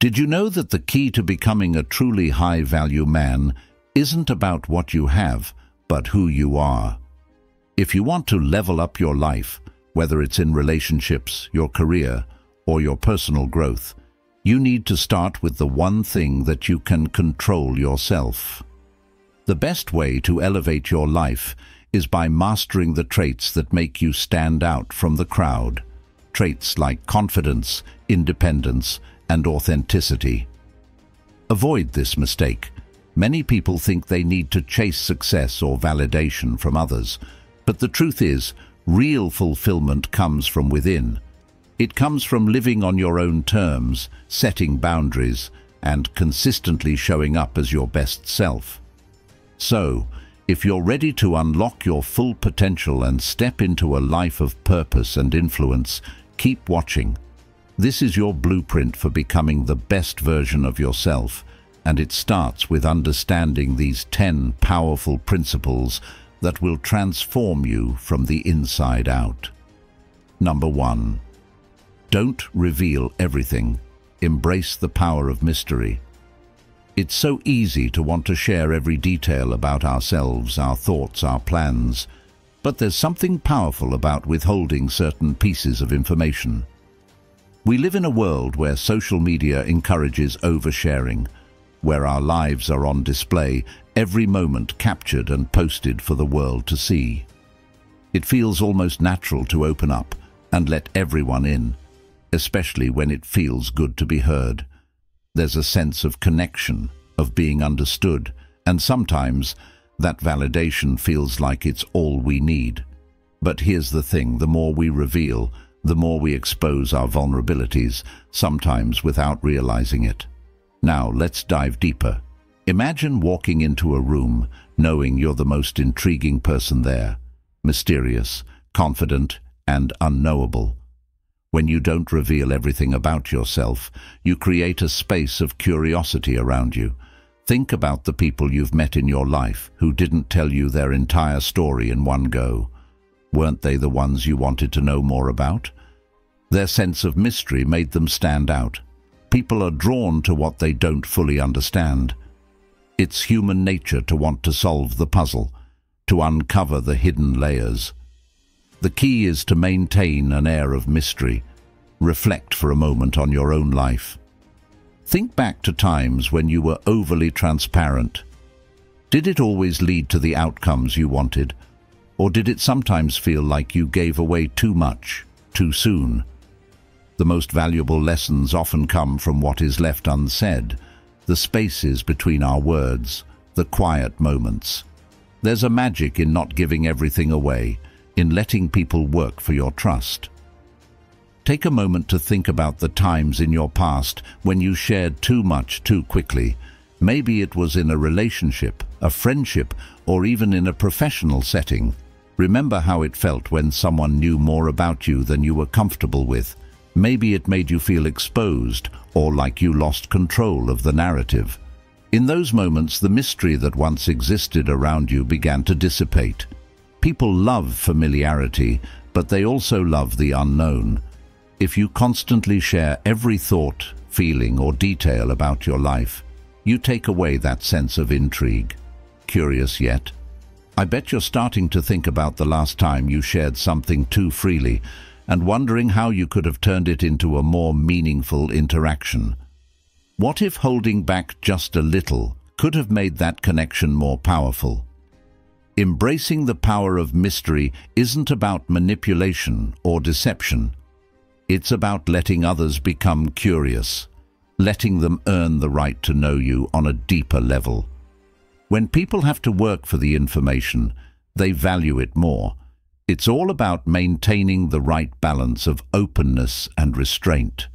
Did you know that the key to becoming a truly high-value man isn't about what you have, but who you are? If you want to level up your life, whether it's in relationships, your career, or your personal growth, you need to start with the one thing that you can control yourself. The best way to elevate your life is by mastering the traits that make you stand out from the crowd. Traits like confidence, independence, and authenticity. Avoid this mistake. Many people think they need to chase success or validation from others, but the truth is, real fulfillment comes from within. It comes from living on your own terms, setting boundaries, and consistently showing up as your best self. So, if you're ready to unlock your full potential and step into a life of purpose and influence, keep watching. This is your blueprint for becoming the best version of yourself, and it starts with understanding these 10 powerful principles that will transform you from the inside out. Number one, don't reveal everything. Embrace the power of mystery. It's so easy to want to share every detail about ourselves, our thoughts, our plans, but there's something powerful about withholding certain pieces of information. We live in a world where social media encourages oversharing, where our lives are on display, every moment captured and posted for the world to see. It feels almost natural to open up and let everyone in, especially when it feels good to be heard. There's a sense of connection, of being understood, and sometimes that validation feels like it's all we need. But here's the thing, the more we reveal, the more we expose our vulnerabilities, sometimes without realizing it. Now, let's dive deeper. Imagine walking into a room knowing you're the most intriguing person there, mysterious, confident, and unknowable. When you don't reveal everything about yourself, you create a space of curiosity around you. Think about the people you've met in your life who didn't tell you their entire story in one go. Weren't they the ones you wanted to know more about? Their sense of mystery made them stand out. People are drawn to what they don't fully understand. It's human nature to want to solve the puzzle, to uncover the hidden layers. The key is to maintain an air of mystery. Reflect for a moment on your own life. Think back to times when you were overly transparent. Did it always lead to the outcomes you wanted? Or did it sometimes feel like you gave away too much, too soon? The most valuable lessons often come from what is left unsaid, the spaces between our words, the quiet moments. There's a magic in not giving everything away, in letting people work for your trust. Take a moment to think about the times in your past when you shared too much too quickly. Maybe it was in a relationship, a friendship, or even in a professional setting. Remember how it felt when someone knew more about you than you were comfortable with. Maybe it made you feel exposed or like you lost control of the narrative. In those moments, the mystery that once existed around you began to dissipate. People love familiarity, but they also love the unknown. If you constantly share every thought, feeling or detail about your life, you take away that sense of intrigue. Curious yet? I bet you're starting to think about the last time you shared something too freely and wondering how you could have turned it into a more meaningful interaction. What if holding back just a little could have made that connection more powerful? Embracing the power of mystery isn't about manipulation or deception. It's about letting others become curious, letting them earn the right to know you on a deeper level. When people have to work for the information, they value it more. It's all about maintaining the right balance of openness and restraint.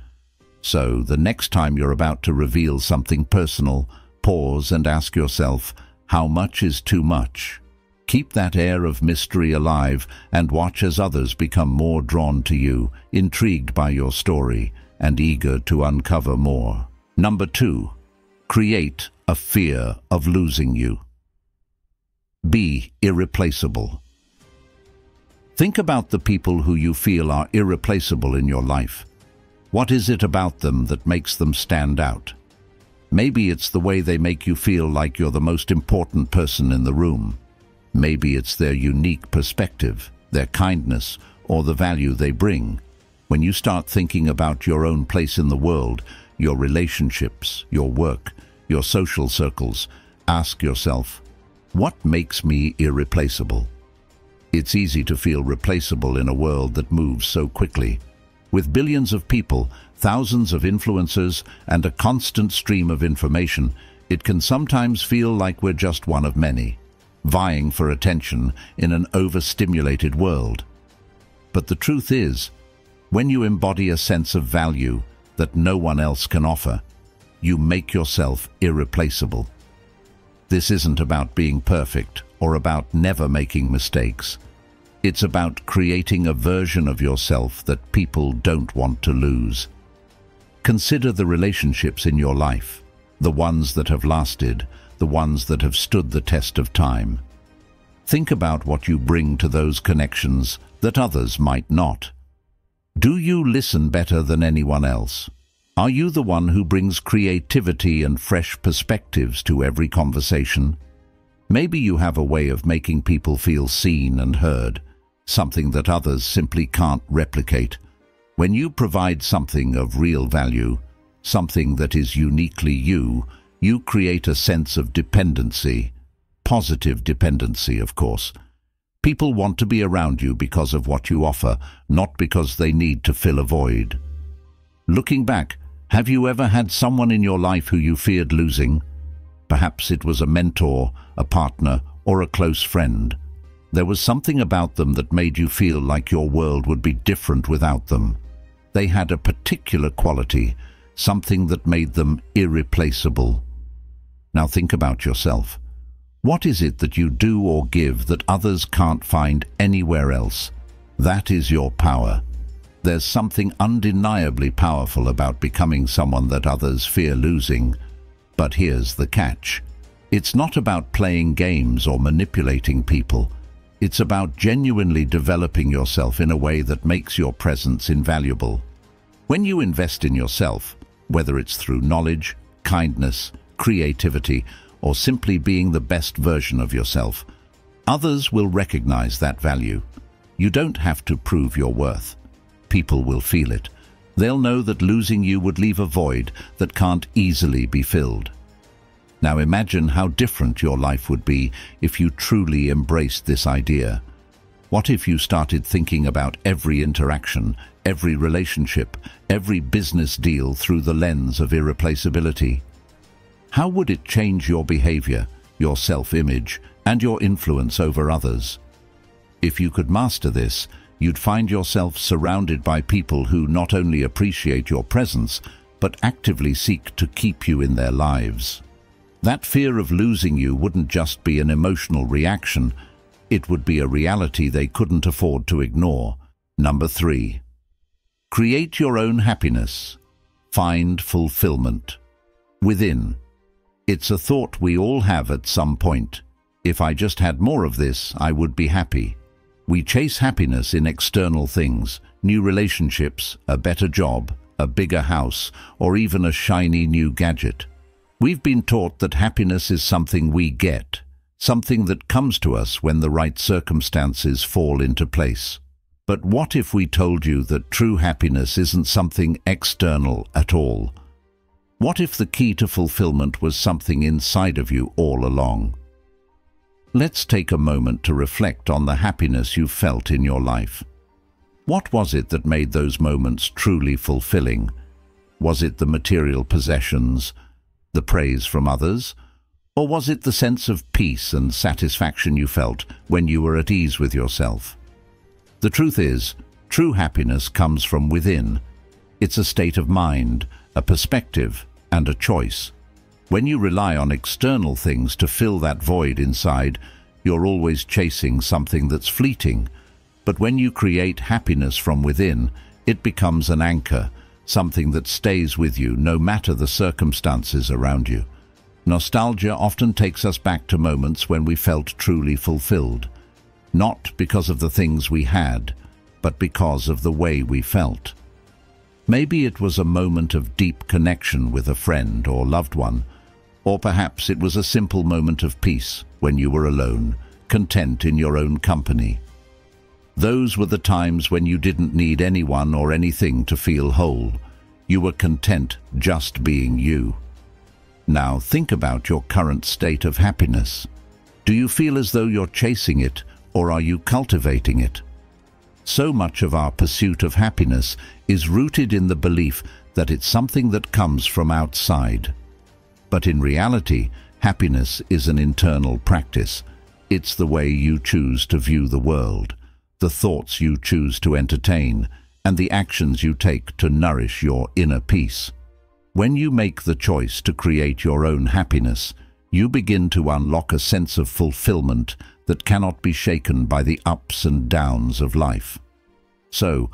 So, the next time you're about to reveal something personal, pause and ask yourself, how much is too much? Keep that air of mystery alive and watch as others become more drawn to you, intrigued by your story, and eager to uncover more. Number two, create a fear of losing you. Be irreplaceable. Think about the people who you feel are irreplaceable in your life. What is it about them that makes them stand out? Maybe it's the way they make you feel like you're the most important person in the room. Maybe it's their unique perspective, their kindness, or the value they bring. When you start thinking about your own place in the world, your relationships, your work, your social circles, ask yourself, what makes me irreplaceable? It's easy to feel replaceable in a world that moves so quickly. With billions of people, thousands of influencers, and a constant stream of information, it can sometimes feel like we're just one of many, vying for attention in an overstimulated world. But the truth is, when you embody a sense of value that no one else can offer, you make yourself irreplaceable. This isn't about being perfect or about never making mistakes. It's about creating a version of yourself that people don't want to lose. Consider the relationships in your life, the ones that have lasted, the ones that have stood the test of time. Think about what you bring to those connections that others might not. Do you listen better than anyone else? Are you the one who brings creativity and fresh perspectives to every conversation? Maybe you have a way of making people feel seen and heard something that others simply can't replicate. When you provide something of real value, something that is uniquely you, you create a sense of dependency, positive dependency, of course. People want to be around you because of what you offer, not because they need to fill a void. Looking back, have you ever had someone in your life who you feared losing? Perhaps it was a mentor, a partner, or a close friend. There was something about them that made you feel like your world would be different without them. They had a particular quality, something that made them irreplaceable. Now think about yourself. What is it that you do or give that others can't find anywhere else? That is your power. There's something undeniably powerful about becoming someone that others fear losing. But here's the catch. It's not about playing games or manipulating people. It's about genuinely developing yourself in a way that makes your presence invaluable. When you invest in yourself, whether it's through knowledge, kindness, creativity, or simply being the best version of yourself, others will recognize that value. You don't have to prove your worth. People will feel it. They'll know that losing you would leave a void that can't easily be filled. Now imagine how different your life would be if you truly embraced this idea. What if you started thinking about every interaction, every relationship, every business deal through the lens of irreplaceability? How would it change your behavior, your self-image, and your influence over others? If you could master this, you'd find yourself surrounded by people who not only appreciate your presence, but actively seek to keep you in their lives. That fear of losing you wouldn't just be an emotional reaction, it would be a reality they couldn't afford to ignore. Number three, create your own happiness. Find fulfillment. Within. It's a thought we all have at some point. If I just had more of this, I would be happy. We chase happiness in external things, new relationships, a better job, a bigger house, or even a shiny new gadget. We've been taught that happiness is something we get, something that comes to us when the right circumstances fall into place. But what if we told you that true happiness isn't something external at all? What if the key to fulfillment was something inside of you all along? Let's take a moment to reflect on the happiness you felt in your life. What was it that made those moments truly fulfilling? Was it the material possessions, the praise from others? Or was it the sense of peace and satisfaction you felt when you were at ease with yourself? The truth is, true happiness comes from within. It's a state of mind, a perspective, and a choice. When you rely on external things to fill that void inside, you're always chasing something that's fleeting. But when you create happiness from within, it becomes an anchor, something that stays with you no matter the circumstances around you. Nostalgia often takes us back to moments when we felt truly fulfilled, not because of the things we had, but because of the way we felt. Maybe it was a moment of deep connection with a friend or loved one, or perhaps it was a simple moment of peace when you were alone, content in your own company. Those were the times when you didn't need anyone or anything to feel whole. You were content just being you. Now think about your current state of happiness. Do you feel as though you're chasing it or are you cultivating it? So much of our pursuit of happiness is rooted in the belief that it's something that comes from outside. But in reality, happiness is an internal practice. It's the way you choose to view the world, the thoughts you choose to entertain, and the actions you take to nourish your inner peace. When you make the choice to create your own happiness, you begin to unlock a sense of fulfillment that cannot be shaken by the ups and downs of life. So,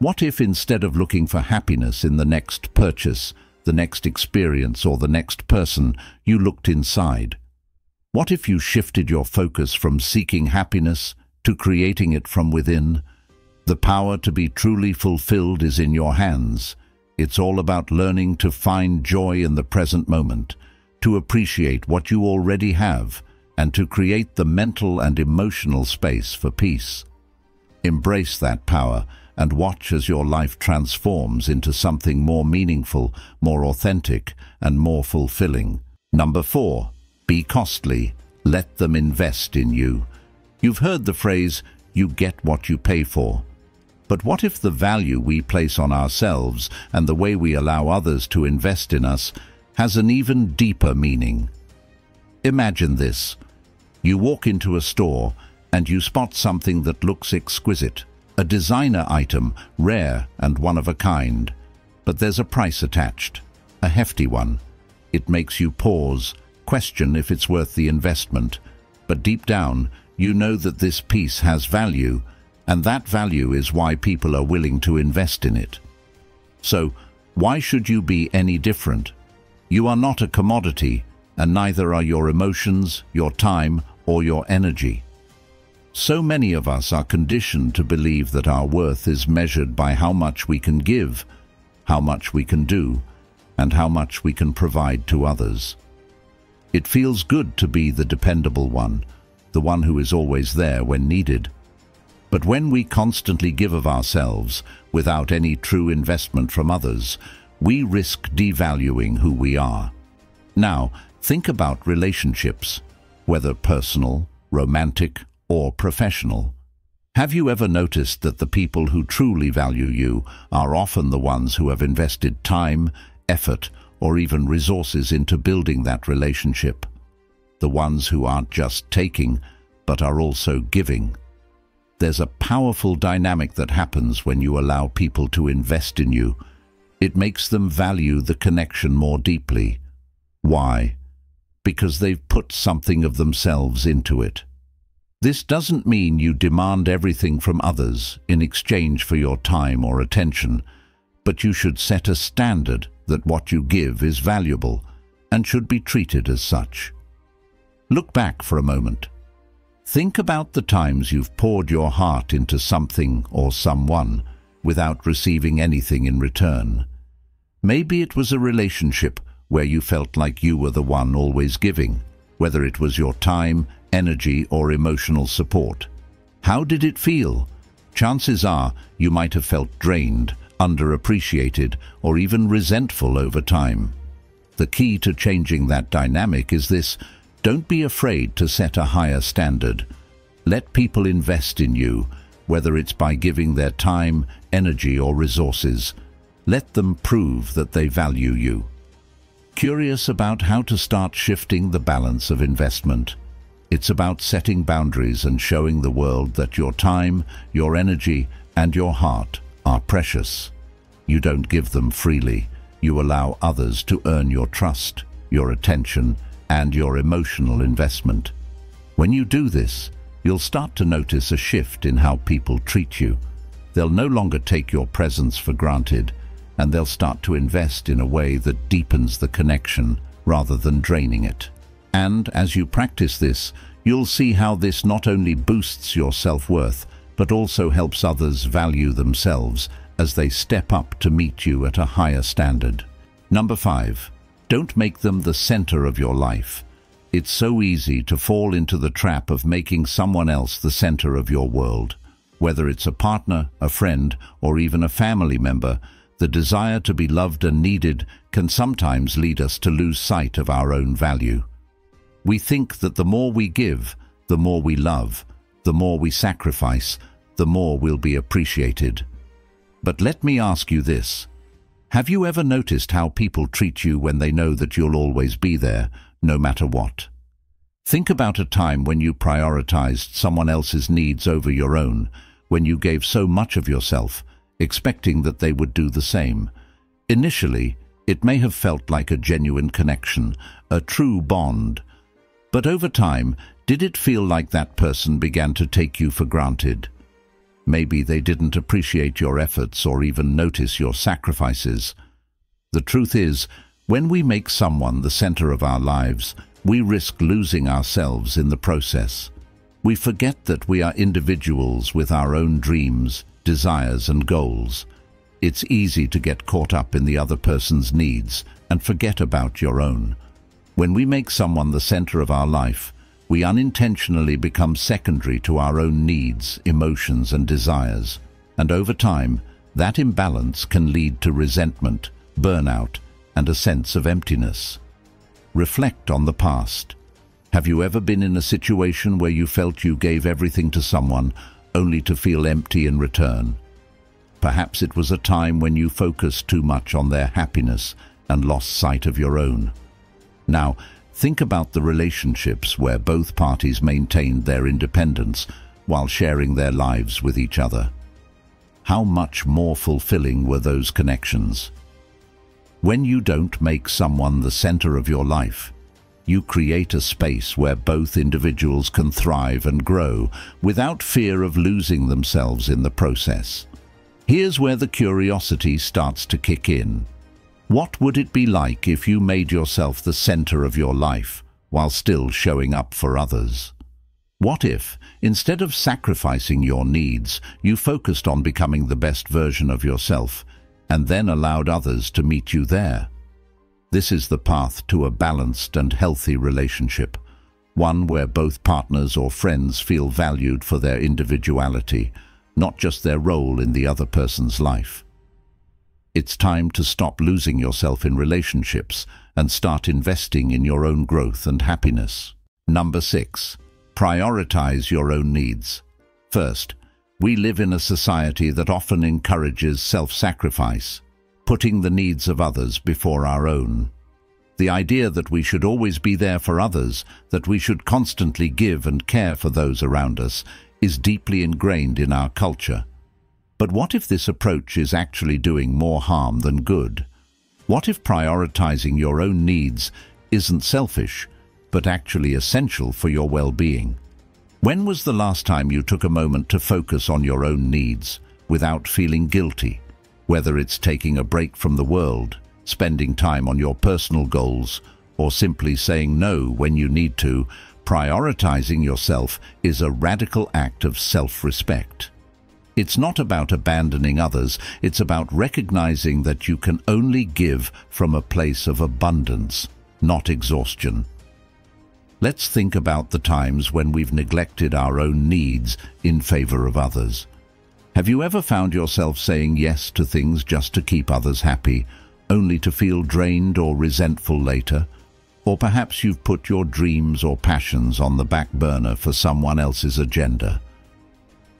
what if instead of looking for happiness in the next purchase, the next experience or the next person, you looked inside? What if you shifted your focus from seeking happiness to creating it from within? The power to be truly fulfilled is in your hands. It's all about learning to find joy in the present moment, to appreciate what you already have, and to create the mental and emotional space for peace. Embrace that power and watch as your life transforms into something more meaningful, more authentic, and more fulfilling. Number four, be costly. Let them invest in you. You've heard the phrase, you get what you pay for. But what if the value we place on ourselves and the way we allow others to invest in us has an even deeper meaning? Imagine this. You walk into a store and you spot something that looks exquisite, a designer item, rare and one of a kind. But there's a price attached, a hefty one. It makes you pause, question if it's worth the investment. But deep down, you know that this piece has value, and that value is why people are willing to invest in it. So, why should you be any different? You are not a commodity, and neither are your emotions, your time, or your energy. So many of us are conditioned to believe that our worth is measured by how much we can give, how much we can do, and how much we can provide to others. It feels good to be the dependable one, the one who is always there when needed. But when we constantly give of ourselves without any true investment from others, we risk devaluing who we are. Now, think about relationships whether personal, romantic, or professional. Have you ever noticed that the people who truly value you are often the ones who have invested time, effort, or even resources into building that relationship? The ones who aren't just taking, but are also giving. There's a powerful dynamic that happens when you allow people to invest in you. It makes them value the connection more deeply. Why? because they've put something of themselves into it. This doesn't mean you demand everything from others in exchange for your time or attention, but you should set a standard that what you give is valuable and should be treated as such. Look back for a moment. Think about the times you've poured your heart into something or someone without receiving anything in return. Maybe it was a relationship where you felt like you were the one always giving, whether it was your time, energy or emotional support. How did it feel? Chances are you might have felt drained, underappreciated or even resentful over time. The key to changing that dynamic is this, don't be afraid to set a higher standard. Let people invest in you, whether it's by giving their time, energy or resources. Let them prove that they value you. Curious about how to start shifting the balance of investment? It's about setting boundaries and showing the world that your time, your energy and your heart are precious. You don't give them freely. You allow others to earn your trust, your attention and your emotional investment. When you do this, you'll start to notice a shift in how people treat you. They'll no longer take your presence for granted and they'll start to invest in a way that deepens the connection rather than draining it. And as you practice this, you'll see how this not only boosts your self-worth, but also helps others value themselves as they step up to meet you at a higher standard. Number five, don't make them the center of your life. It's so easy to fall into the trap of making someone else the center of your world. Whether it's a partner, a friend, or even a family member, the desire to be loved and needed can sometimes lead us to lose sight of our own value. We think that the more we give, the more we love, the more we sacrifice, the more we'll be appreciated. But let me ask you this. Have you ever noticed how people treat you when they know that you'll always be there, no matter what? Think about a time when you prioritized someone else's needs over your own, when you gave so much of yourself, expecting that they would do the same. Initially, it may have felt like a genuine connection, a true bond. But over time, did it feel like that person began to take you for granted? Maybe they didn't appreciate your efforts or even notice your sacrifices. The truth is, when we make someone the center of our lives, we risk losing ourselves in the process. We forget that we are individuals with our own dreams, desires and goals. It's easy to get caught up in the other person's needs and forget about your own. When we make someone the center of our life, we unintentionally become secondary to our own needs, emotions and desires. And over time, that imbalance can lead to resentment, burnout, and a sense of emptiness. Reflect on the past. Have you ever been in a situation where you felt you gave everything to someone only to feel empty in return? Perhaps it was a time when you focused too much on their happiness and lost sight of your own. Now, Think about the relationships where both parties maintained their independence while sharing their lives with each other. How much more fulfilling were those connections? When you don't make someone the center of your life, you create a space where both individuals can thrive and grow without fear of losing themselves in the process. Here's where the curiosity starts to kick in. What would it be like if you made yourself the center of your life while still showing up for others? What if, instead of sacrificing your needs, you focused on becoming the best version of yourself and then allowed others to meet you there? This is the path to a balanced and healthy relationship, one where both partners or friends feel valued for their individuality, not just their role in the other person's life. It's time to stop losing yourself in relationships and start investing in your own growth and happiness. Number six, prioritize your own needs. First, we live in a society that often encourages self-sacrifice, putting the needs of others before our own. The idea that we should always be there for others, that we should constantly give and care for those around us, is deeply ingrained in our culture. But what if this approach is actually doing more harm than good? What if prioritizing your own needs isn't selfish, but actually essential for your well-being? When was the last time you took a moment to focus on your own needs without feeling guilty? Whether it's taking a break from the world, spending time on your personal goals, or simply saying no when you need to, prioritizing yourself is a radical act of self-respect. It's not about abandoning others, it's about recognizing that you can only give from a place of abundance, not exhaustion. Let's think about the times when we've neglected our own needs in favor of others. Have you ever found yourself saying yes to things just to keep others happy, only to feel drained or resentful later? Or perhaps you've put your dreams or passions on the back burner for someone else's agenda.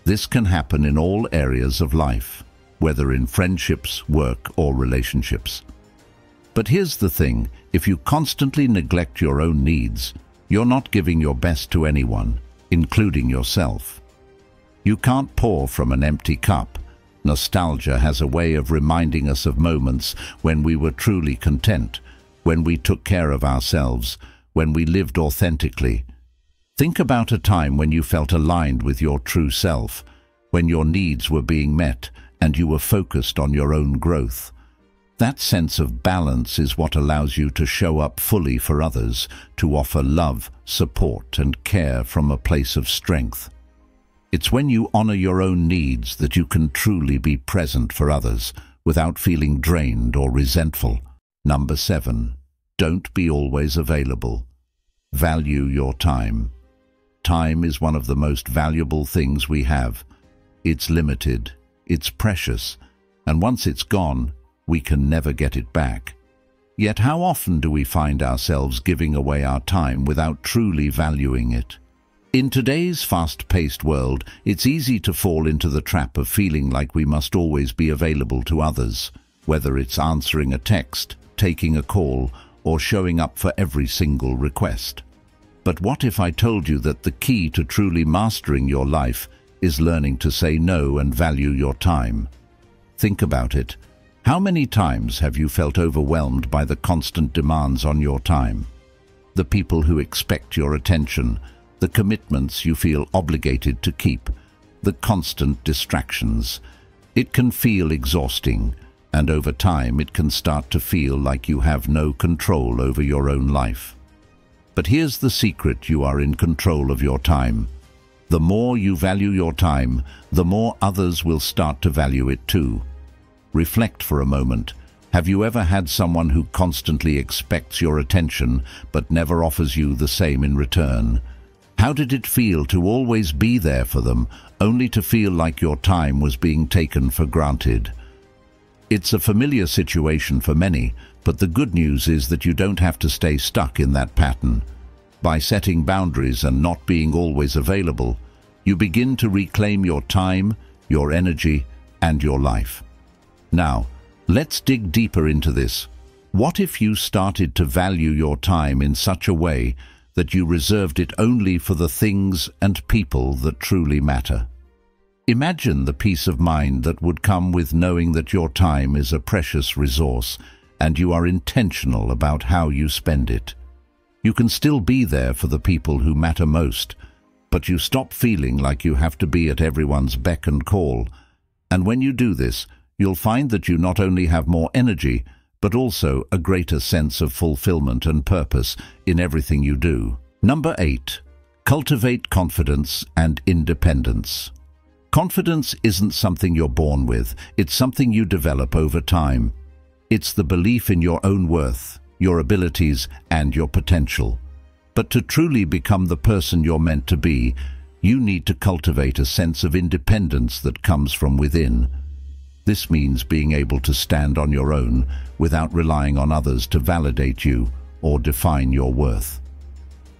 This can happen in all areas of life, whether in friendships, work or relationships. But here's the thing, if you constantly neglect your own needs, you're not giving your best to anyone, including yourself. You can't pour from an empty cup. Nostalgia has a way of reminding us of moments when we were truly content, when we took care of ourselves, when we lived authentically, Think about a time when you felt aligned with your true self, when your needs were being met and you were focused on your own growth. That sense of balance is what allows you to show up fully for others, to offer love, support and care from a place of strength. It's when you honor your own needs that you can truly be present for others without feeling drained or resentful. Number seven, don't be always available. Value your time. Time is one of the most valuable things we have. It's limited, it's precious, and once it's gone, we can never get it back. Yet how often do we find ourselves giving away our time without truly valuing it? In today's fast-paced world, it's easy to fall into the trap of feeling like we must always be available to others, whether it's answering a text, taking a call, or showing up for every single request. But what if I told you that the key to truly mastering your life is learning to say no and value your time? Think about it. How many times have you felt overwhelmed by the constant demands on your time? The people who expect your attention, the commitments you feel obligated to keep, the constant distractions. It can feel exhausting, and over time it can start to feel like you have no control over your own life. But here's the secret you are in control of your time. The more you value your time, the more others will start to value it too. Reflect for a moment. Have you ever had someone who constantly expects your attention but never offers you the same in return? How did it feel to always be there for them, only to feel like your time was being taken for granted? It's a familiar situation for many, but the good news is that you don't have to stay stuck in that pattern. By setting boundaries and not being always available, you begin to reclaim your time, your energy, and your life. Now, let's dig deeper into this. What if you started to value your time in such a way that you reserved it only for the things and people that truly matter. Imagine the peace of mind that would come with knowing that your time is a precious resource and you are intentional about how you spend it. You can still be there for the people who matter most, but you stop feeling like you have to be at everyone's beck and call. And when you do this, you'll find that you not only have more energy, but also a greater sense of fulfillment and purpose in everything you do. Number eight, cultivate confidence and independence. Confidence isn't something you're born with, it's something you develop over time. It's the belief in your own worth, your abilities and your potential. But to truly become the person you're meant to be, you need to cultivate a sense of independence that comes from within. This means being able to stand on your own without relying on others to validate you or define your worth.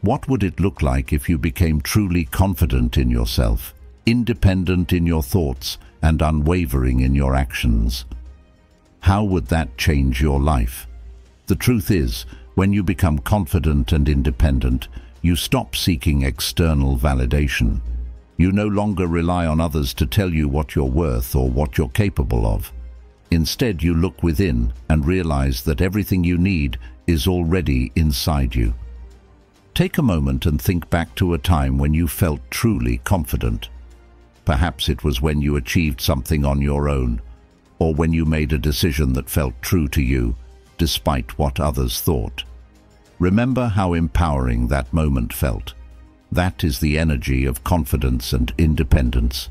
What would it look like if you became truly confident in yourself, independent in your thoughts and unwavering in your actions? How would that change your life? The truth is, when you become confident and independent, you stop seeking external validation. You no longer rely on others to tell you what you're worth or what you're capable of. Instead, you look within and realize that everything you need is already inside you. Take a moment and think back to a time when you felt truly confident. Perhaps it was when you achieved something on your own, or when you made a decision that felt true to you, despite what others thought. Remember how empowering that moment felt. That is the energy of confidence and independence.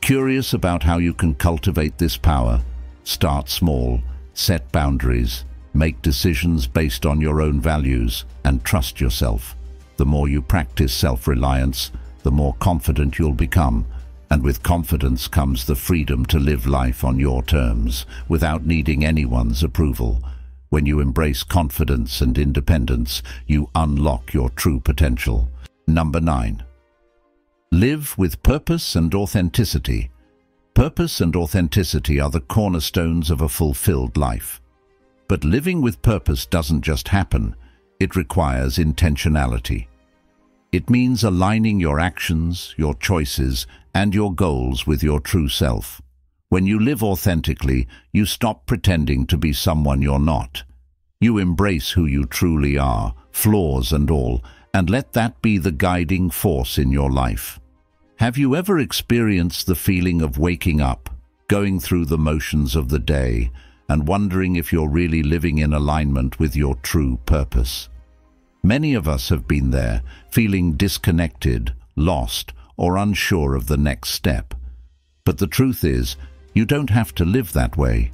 Curious about how you can cultivate this power? Start small, set boundaries, make decisions based on your own values, and trust yourself. The more you practice self-reliance, the more confident you'll become, and with confidence comes the freedom to live life on your terms, without needing anyone's approval. When you embrace confidence and independence, you unlock your true potential. Number 9. Live with purpose and authenticity. Purpose and authenticity are the cornerstones of a fulfilled life. But living with purpose doesn't just happen, it requires intentionality. It means aligning your actions, your choices, and your goals with your true self. When you live authentically, you stop pretending to be someone you're not. You embrace who you truly are, flaws and all, and let that be the guiding force in your life. Have you ever experienced the feeling of waking up, going through the motions of the day, and wondering if you're really living in alignment with your true purpose? Many of us have been there, feeling disconnected, lost, or unsure of the next step. But the truth is, you don't have to live that way.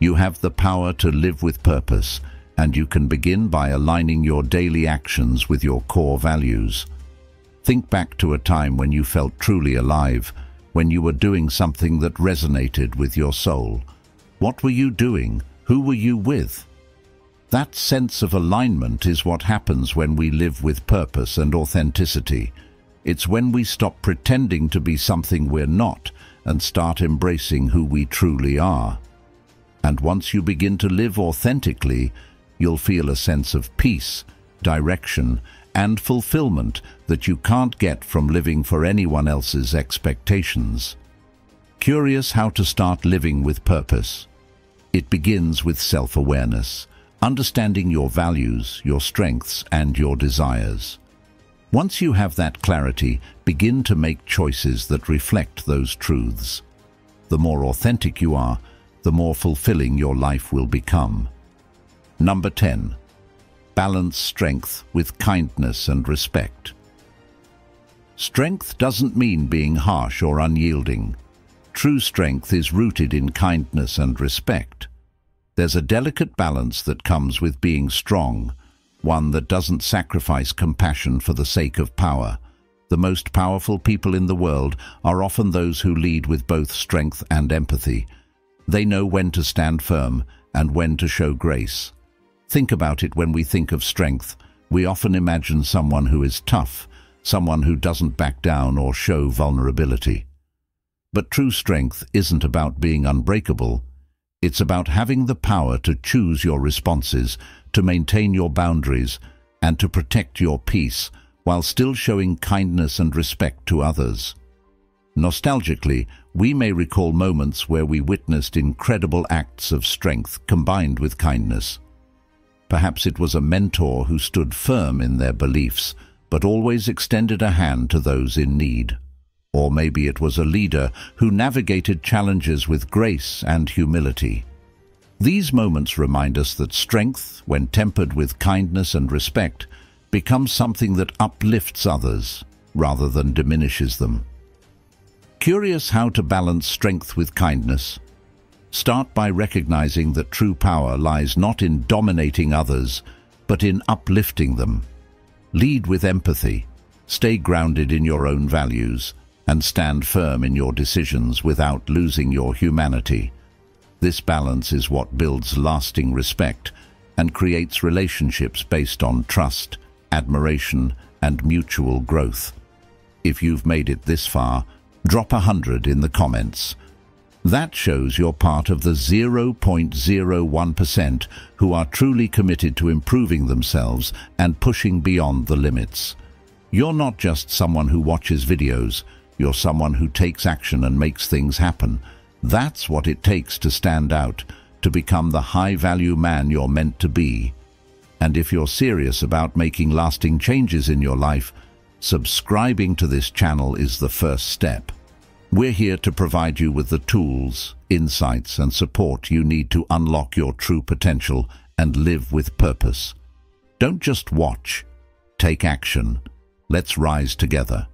You have the power to live with purpose, and you can begin by aligning your daily actions with your core values. Think back to a time when you felt truly alive, when you were doing something that resonated with your soul. What were you doing? Who were you with? That sense of alignment is what happens when we live with purpose and authenticity. It's when we stop pretending to be something we're not and start embracing who we truly are. And once you begin to live authentically, you'll feel a sense of peace, direction, and fulfillment that you can't get from living for anyone else's expectations. Curious how to start living with purpose? It begins with self-awareness, understanding your values, your strengths, and your desires. Once you have that clarity, begin to make choices that reflect those truths. The more authentic you are, the more fulfilling your life will become. Number 10. Balance strength with kindness and respect. Strength doesn't mean being harsh or unyielding. True strength is rooted in kindness and respect. There's a delicate balance that comes with being strong, one that doesn't sacrifice compassion for the sake of power. The most powerful people in the world are often those who lead with both strength and empathy. They know when to stand firm and when to show grace. Think about it when we think of strength. We often imagine someone who is tough, someone who doesn't back down or show vulnerability. But true strength isn't about being unbreakable. It's about having the power to choose your responses, to maintain your boundaries, and to protect your peace while still showing kindness and respect to others. Nostalgically, we may recall moments where we witnessed incredible acts of strength combined with kindness. Perhaps it was a mentor who stood firm in their beliefs, but always extended a hand to those in need. Or maybe it was a leader who navigated challenges with grace and humility. These moments remind us that strength, when tempered with kindness and respect, becomes something that uplifts others rather than diminishes them. Curious how to balance strength with kindness? Start by recognizing that true power lies not in dominating others, but in uplifting them. Lead with empathy, stay grounded in your own values, and stand firm in your decisions without losing your humanity. This balance is what builds lasting respect and creates relationships based on trust, admiration, and mutual growth. If you've made it this far, drop a hundred in the comments. That shows you're part of the 0.01% who are truly committed to improving themselves and pushing beyond the limits. You're not just someone who watches videos, you're someone who takes action and makes things happen. That's what it takes to stand out, to become the high-value man you're meant to be. And if you're serious about making lasting changes in your life, subscribing to this channel is the first step. We're here to provide you with the tools, insights and support you need to unlock your true potential and live with purpose. Don't just watch. Take action. Let's rise together.